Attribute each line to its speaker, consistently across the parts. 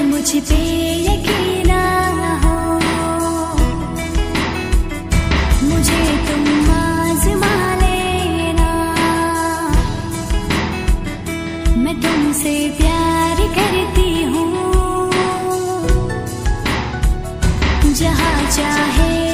Speaker 1: मुझ हो। मुझे तुम मैं तुमसे प्यार करती जहाँ चाहे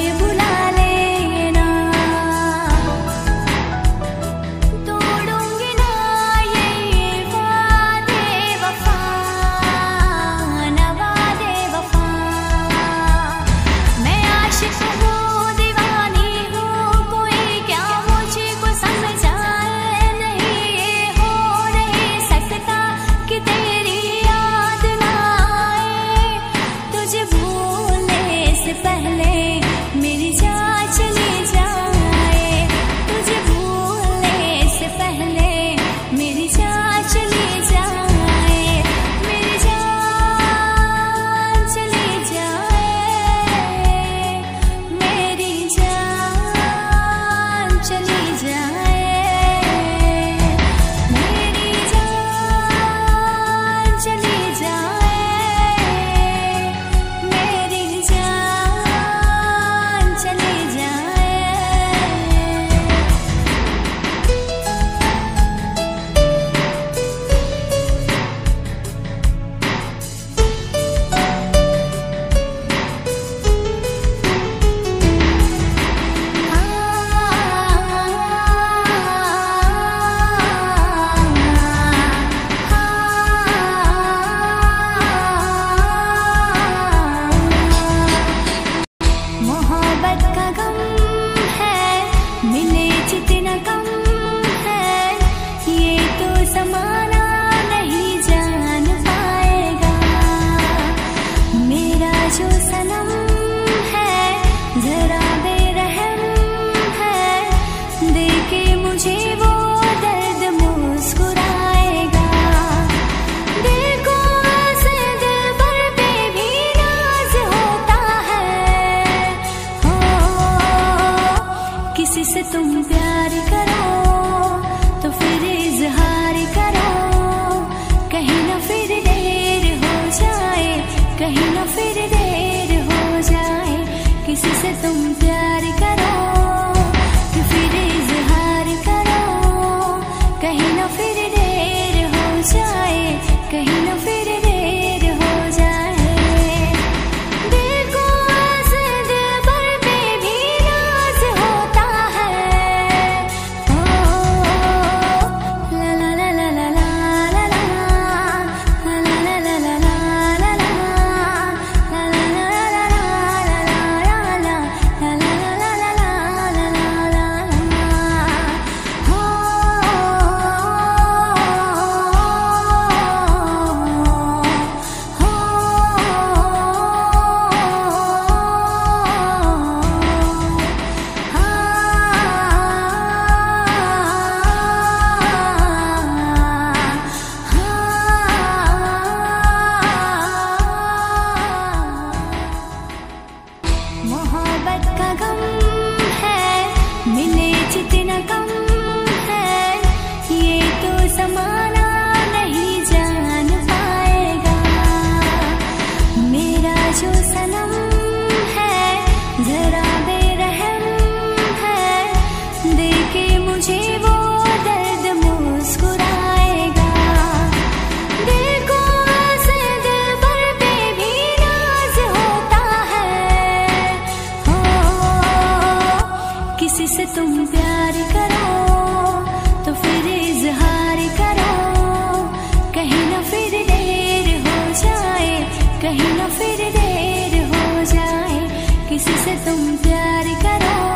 Speaker 1: canción मोहब्बत का गम है, मिले जितना कम है, ये तो समाना नहीं जान पाएगा। मेरा जो सनम से तुम प्यार करो तो फिर इजहार करो। कहीं ना फिर देर हो जाए, कहीं ना फिर देर हो जाए। किसी से तुम प्यार करो